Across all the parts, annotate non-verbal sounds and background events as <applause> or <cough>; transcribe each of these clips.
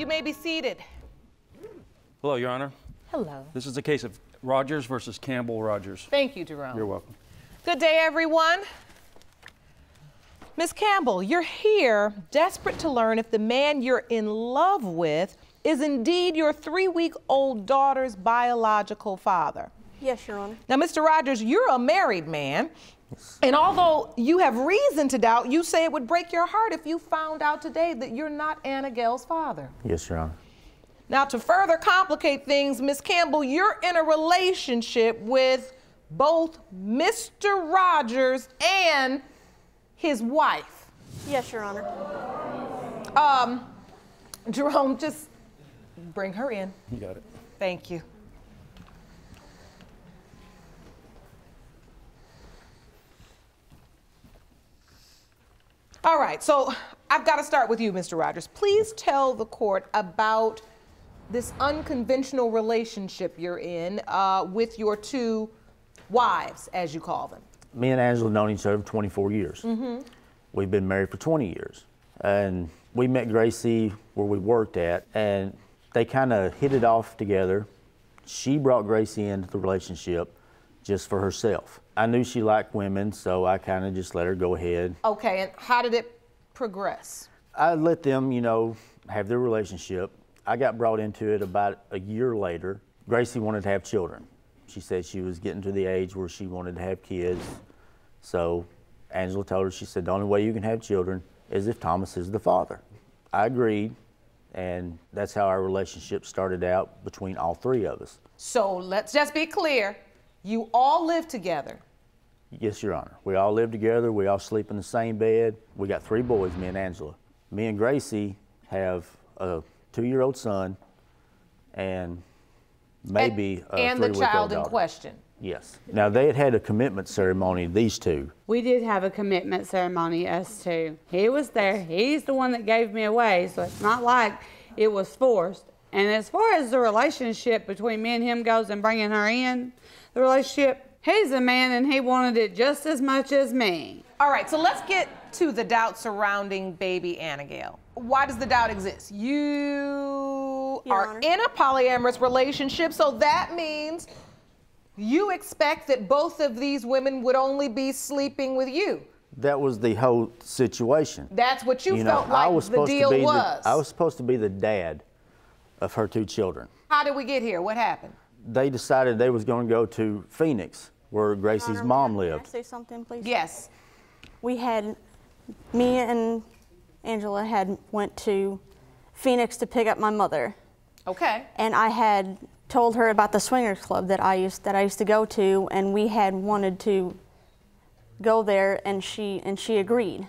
You may be seated. Hello, Your Honor. Hello. This is a case of Rogers versus Campbell Rogers. Thank you, Jerome. You're welcome. Good day, everyone. Miss Campbell, you're here desperate to learn if the man you're in love with is indeed your three week old daughter's biological father. Yes, Your Honor. Now, Mr. Rogers, you're a married man. And although you have reason to doubt, you say it would break your heart if you found out today that you're not Anna Gale's father. Yes, Your Honor. Now, to further complicate things, Miss Campbell, you're in a relationship with both Mr. Rogers and his wife. Yes, Your Honor. Um, Jerome, just bring her in. You got it. Thank you. All right, so I've got to start with you, Mr. Rogers. Please tell the court about this unconventional relationship you're in uh, with your two wives, as you call them. Me and Angela have known each other for 24 years. We've been married for 20 years. And we met Gracie where we worked at, and they kind of hit it off together. She brought Gracie into the relationship just for herself. I knew she liked women, so I kind of just let her go ahead. Okay, and how did it progress? I let them, you know, have their relationship. I got brought into it about a year later. Gracie wanted to have children. She said she was getting to the age where she wanted to have kids. So Angela told her, she said, the only way you can have children is if Thomas is the father. I agreed, and that's how our relationship started out between all three of us. So let's just be clear. You all live together. Yes, Your Honor. We all live together. We all sleep in the same bed. We got three boys, me and Angela. Me and Gracie have a two-year-old son and maybe and, a and the three-week-old child in daughter. question. Yes. Now they had had a commitment ceremony. These two. We did have a commitment ceremony, us two. He was there. He's the one that gave me away, so it's not like it was forced. And as far as the relationship between me and him goes and bringing her in, the relationship, he's a man and he wanted it just as much as me. All right, so let's get to the doubt surrounding baby Annagale. Why does the doubt exist? You Your are Honor. in a polyamorous relationship, so that means you expect that both of these women would only be sleeping with you. That was the whole situation. That's what you, you know, felt I like was the deal to be was. The, I was supposed to be the dad of her two children. How did we get here? What happened? They decided they was going to go to Phoenix, where Gracie's Honor, mom may I- may lived. I say something, please? Yes. We had, me and Angela had went to Phoenix to pick up my mother, Okay. and I had told her about the swingers club that I used that I used to go to, and we had wanted to go there, and she and she agreed.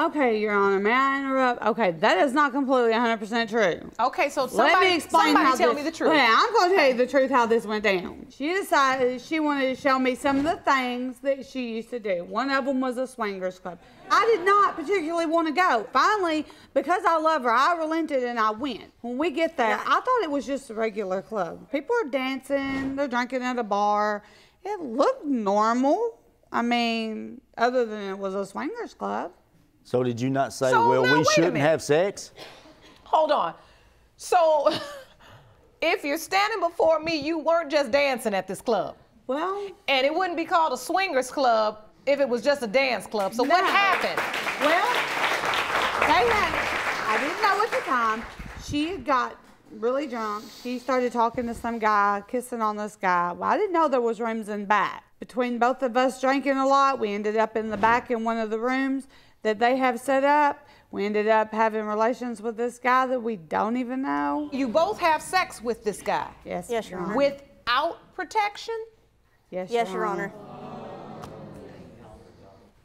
Okay, Your Honor, may I interrupt? Okay, that is not completely 100% true. Okay, so somebody, Let me explain somebody how tell this, me the truth. Okay, I'm going to tell you the truth how this went down. She decided she wanted to show me some of the things that she used to do. One of them was a swingers club. I did not particularly want to go. Finally, because I love her, I relented and I went. When we get there, I thought it was just a regular club. People are dancing, they're drinking at a bar. It looked normal. I mean, other than it was a swingers club. So did you not say, So, well, now, we shouldn't have sex? Hold on. So, <laughs> if you're standing before me, you weren't just dancing at this club. Well, And it wouldn't be called a swingers club if it was just a dance club. So, what happened? Well, they had, I didn't know at the time. She got really drunk. She started talking to some guy, kissing on this guy. Well, I didn't know there was rooms in back. Between both of us drinking a lot, we ended up in the back in one of the rooms that they have set up. We ended up having relations with this guy that we don't even know. You both have sex with this guy Yes, Yes, Your Honor. without protection? Yes, Yes, Your Honor.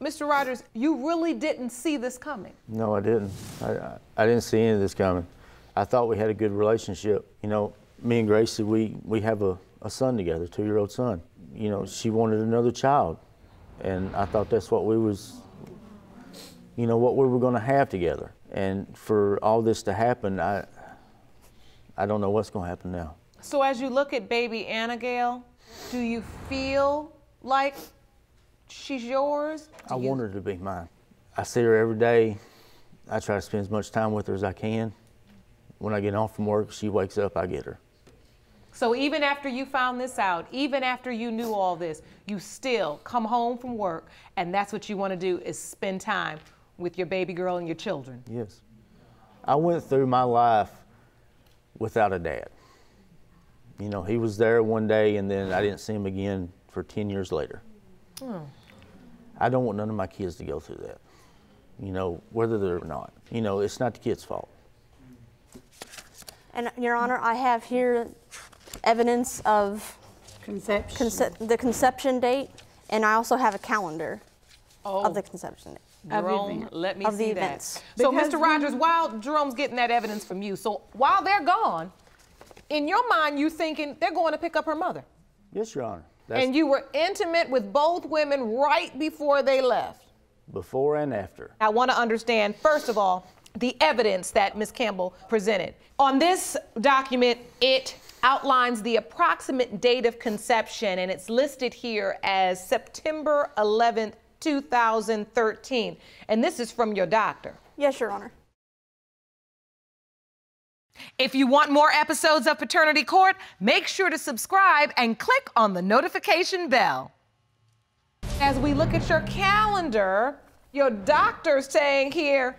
Mr. Rogers, you really didn't see this coming. No, I didn't. I, I, I didn't see any of this coming. I thought we had a good relationship. You know, me and Gracie, we, we have a, a son together, two-year-old son. You know, she wanted another child, and I thought that's what we was, you know, what we were going to have together. And for all this to happen, I, I don't know what's going to happen now. So, as you look at baby Annagale, do you feel like she's yours? Do I you- want her to be mine. I see her every day. I try to spend as much time with her as I can. When I get off from work, she wakes up, I get her. So even after you found this out, even after you knew all this, you still come home from work and that's what you want to do is spend time with your baby girl and your children. Yes. I went through my life without a dad. You know, he was there one day and then I didn't see him again for 10 years later. Oh. I don't want none of my kids to go through that. You know, whether they're or not. You know, it's not the kid's fault. And Your Honor, I have here evidence of Conception. conce- the conception date, and I also have a calendar Oh. of the conception date. Of Jerome, let me Of see that. events. So, Because Mr. Rogers, while Jerome's getting that evidence from you, so while they're gone, in your mind, you thinking they're going to pick up her mother, Yes, Your Honor. That's and you were intimate with both women right before they left. before and after. I want to understand, first of all, the evidence that Ms. Campbell presented. On this document, it outlines the approximate date of conception, and it's listed here as September 11th, 2013. And this is from your doctor. Yes, Your Honor. If you want more episodes of Paternity Court, make sure to subscribe and click on the notification bell. As we look at your calendar, your doctor's saying here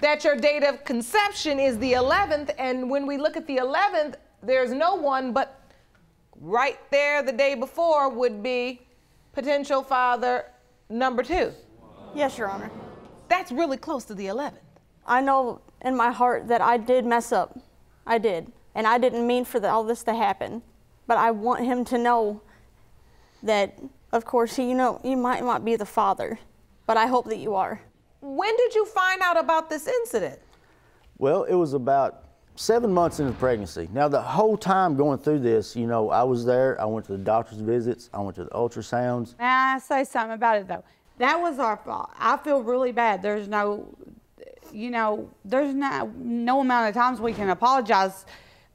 that your date of conception is the 11th, and when we look at the 11th, there's no one, but right there the day before would be potential father number two. Yes, Your Honor. That's really close to the 11th. I know in my heart that I did mess up. I did. And I didn't mean for the, all this to happen. But I want him to know that, of course, he, you know, you might not be the father, but I hope that you are. When did you find out about this incident? Well, it was about seven months into pregnancy. Now, the whole time going through this, you know, I was there. I went to the doctor's visits. I went to the ultrasounds. May I say something about it though? That was our fault. I feel really bad. There's no, you know, there's not no amount of times we can apologize,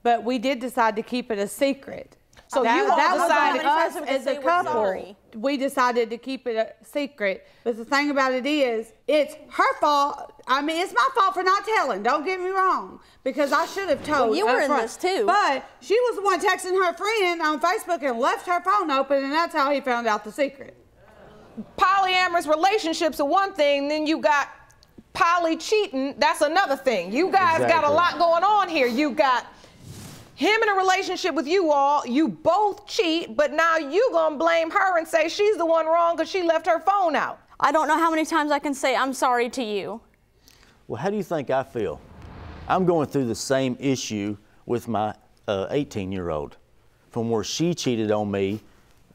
but we did decide to keep it a secret. So that, you all that was decided- us How many times as we a can say we're couple. We decided to keep it a secret. But the thing about it is, it's her fault. I mean, it's my fault for not telling. Don't get me wrong, because I should have told. Well, you were up in front. this, too. But she was the one texting her friend on Facebook and left her phone open, and that's how he found out the secret. polyamorous relationships are one thing, then you got poly cheating, that's another thing. You guys got a lot going on here. You got him in a relationship with you all, you both cheat, but now you gonna blame her and say she's the one wrong because she left her phone out. I don't know how many times I can say I'm sorry to you. Well, how do you think I feel? I'm going through the same issue with my uh, 18 year old from where she cheated on me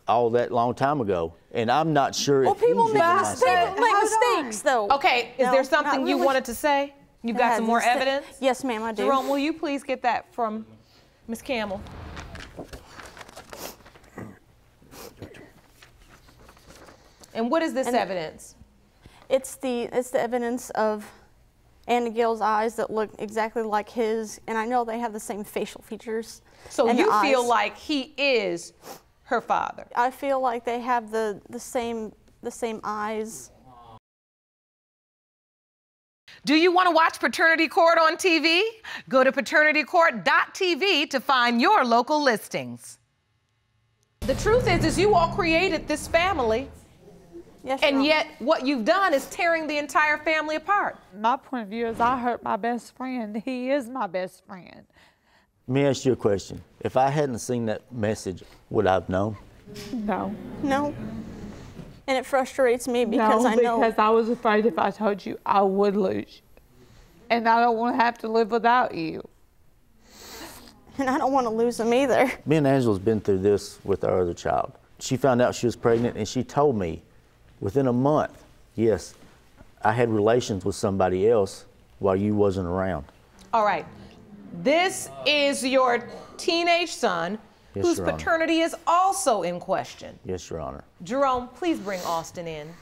all that long time ago. And I'm not sure Well, if he's people make, mis- people make mistakes, though. Okay, is No, there not something you wanted to say? You've got some more evidence? Yes, ma'am, I do. Jerome, will you please get that from Ms. Campbell? And what is this And- evidence? It's the it's the evidence of Anna Gill's eyes that look exactly like his, and I know they have the same facial features. So and you feel eyes. like he is her father. I feel like they have the the same the same eyes. Do you want to watch Paternity Court on TV? Go to paternitycourt.tv to find your local listings. The truth is is you all created this family Yes, Your and Honor. yet what you've done is tearing the entire family apart. My point of view is I hurt my best friend. He is my best friend. Let me ask you a question. If I hadn't seen that message, would I have known? No. no. And it frustrates me because no, I know because I was afraid if I told you, I would lose you. And I don't want to have to live without you. and I don't want to lose him either. Me and Angela's been through this with our other child. She found out she was pregnant and she told me within a month, yes, I had relations with somebody else while you wasn't around. All right. This is your teenage son Yes, whose Your Honor. paternity is also in question. Yes, Your Honor. Jerome, please bring Austin in.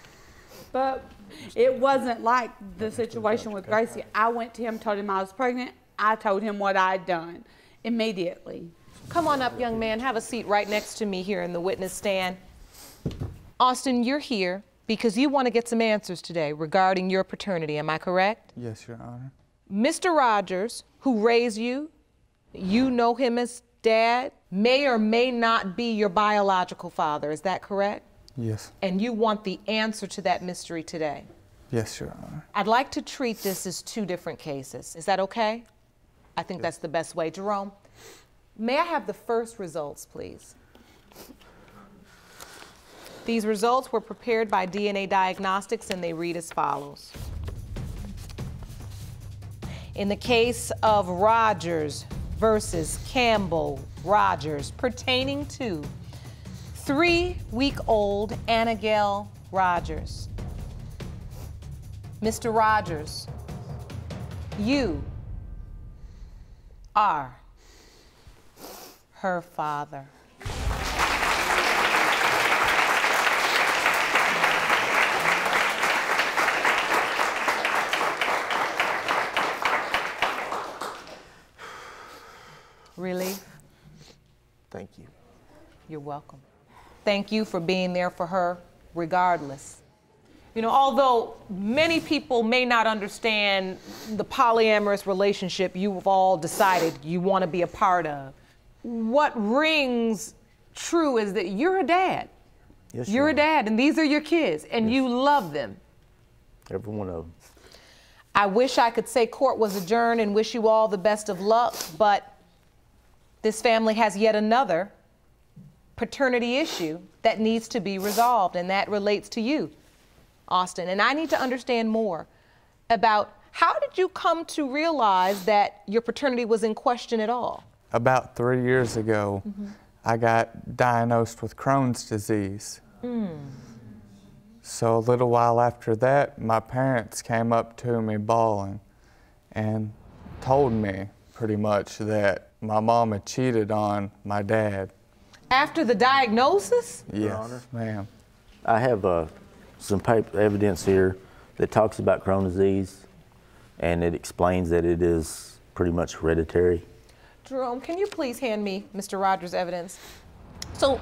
But it wasn't like the situation with Gracie. I went to him, told him I was pregnant. I told him what I'd done immediately. Come on up, young man. Have a seat right next to me here in the witness stand. Austin, you're here because you want to get some answers today regarding your paternity. Am I correct? Yes, Your Honor. Mr. Rogers, who raised you, you know him as dad, may or may not be your biological father. Is that correct? Yes. And you want the answer to that mystery today. Yes, Your Honor. I'd like to treat this as two different cases. Is that okay? I think that's the best way. Jerome, may I have the first results, please? These results were prepared by DNA Diagnostics and they read as follows. In the case of Rogers versus Campbell Rogers pertaining to three week old Annagale Rogers. Mr. Rogers, you are her father. Relief? Thank you. You're welcome. Thank you for being there for her, regardless. You know, although many people may not understand the polyamorous relationship you've all decided you want to be a part of, what rings true is that you're a dad. Yes, You're Your a dad, and these are your kids, and you love them. Every one of them. I wish I could say court was adjourned and wish you all the best of luck, but this family has yet another paternity issue that needs to be resolved, and that relates to you, Austin. And I need to understand more about how did you come to realize that your paternity was in question at all? About three years ago, mm-hmm. I got diagnosed with Crohn's disease. Hmm. So a little while after that, my parents came up to me bawling and told me pretty much that my mom had cheated on my dad. After the diagnosis? Yes, Honor. ma'am. I have uh, some paper evidence here that talks about Crohn's disease, and it explains that it is pretty much hereditary. Jerome, can you please hand me Mr. Rogers' evidence? So,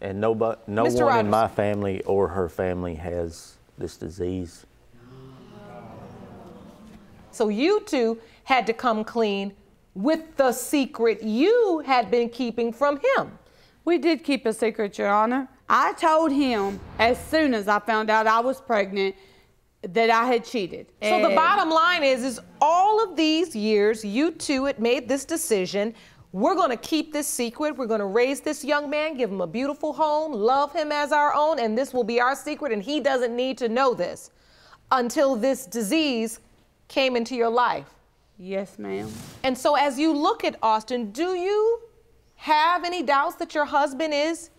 And no, but, no Mr. one Rogers. in my family or her family has this disease. So you two had to come clean with the secret you had been keeping from him. We did keep a secret, Your Honor. I told him as soon as I found out I was pregnant that I had cheated. So the bottom line is is all of these years you two had made this decision. We're going to keep this secret. We're going to raise this young man, give him a beautiful home, love him as our own, and this will be our secret and he doesn't need to know this until this disease came into your life. Yes, ma'am. And so, as you look at Austin, do you have any doubts that your husband is?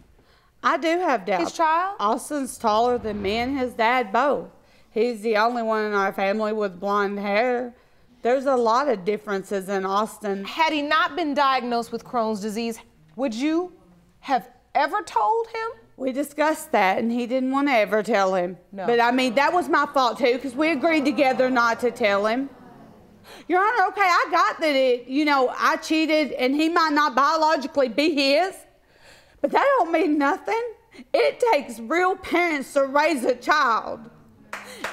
I do have doubts. His child? Austin's taller than me and his dad both. He's the only one in our family with blonde hair. There's a lot of differences in Austin. Had he not been diagnosed with Crohn's disease, would you have ever told him? We discussed that, and he didn't want to ever tell him. No. But I mean, that was my fault too, because we agreed together not to tell him. Your Honor, okay, I got that it, you know, I cheated, and he might not biologically be his, but that don't mean nothing. It takes real parents to raise a child.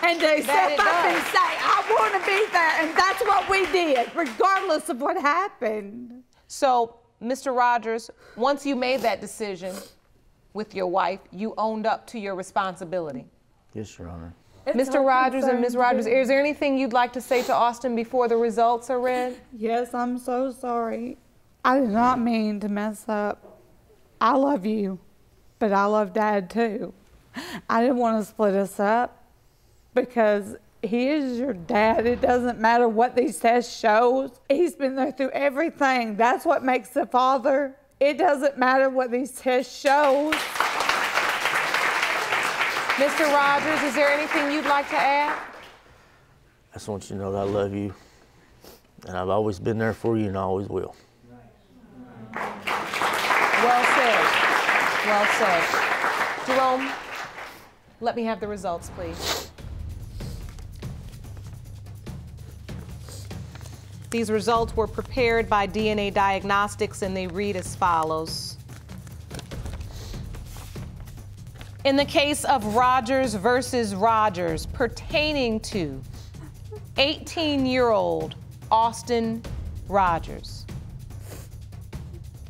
And to step it up and say, I want to be there. And that's what we did, regardless of what happened. So, Mr. Rogers, once you made that decision with your wife, you owned up to your responsibility. Yes, Your Honor. Mr. Rogers and Ms. Rogers, is there anything you'd like to say to Austin before the results are read? <laughs> Yes, I'm so sorry. I did not mean to mess up. I love you, but I love Dad too. I didn't want to split us up because he is your dad. It doesn't matter what these tests shows. He's been there through everything. That's what makes a father. It doesn't matter what these tests shows. Mr. Rogers, is there anything you'd like to add? I just want you to know that I love you, and I've always been there for you, and I always will. Well said. Well said. Jerome, let me have the results, please. These results were prepared by DNA Diagnostics and they read as follows. In the case of Rogers versus Rogers pertaining to 18 year old Austin Rogers.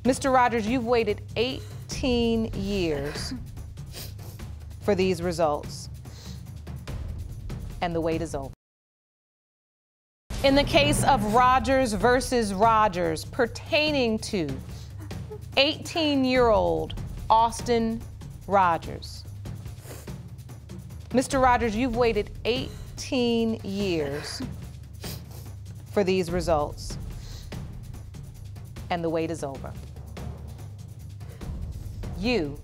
Mr. Rogers, you've waited 18 years for these results, and the wait is over. In the case of Rogers versus Rogers, pertaining to 18 year old Austin Rogers. Mr. Rogers, you've waited 18 years for these results, and the wait is over. You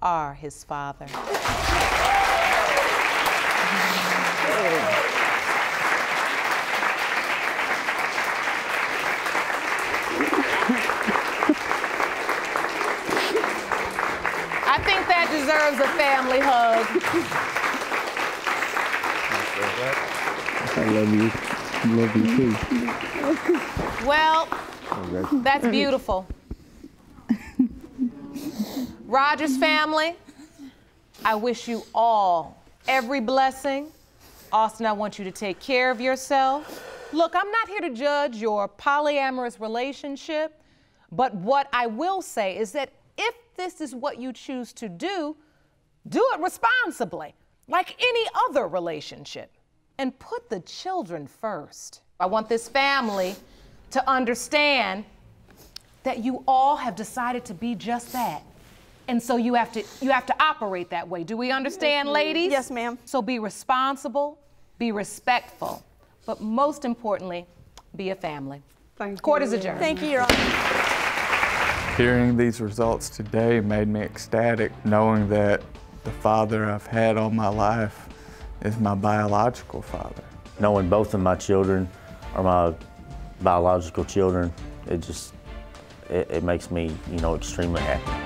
are his father. I think that deserves a family hug. I love you. I love you too. Well, that's beautiful. Rogers family, I wish you all every blessing. Austin, I want you to take care of yourself. Look, I'm not here to judge your polyamorous relationship, but what I will say is that this is what you choose to do, do it responsibly, like any other relationship, and put the children first. I want this family to understand that you all have decided to be just that. And so you have to you have to operate that way. Do we understand, ladies? Yes, ma'am. So be responsible, be respectful, but most importantly, be a family. Thank Court you. is adjourned. Thank you, Your Honor. Hearing these results today made me ecstatic, knowing that the father I've had all my life is my biological father. Knowing both of my children are my biological children, it just, it, it makes me, you know, extremely happy.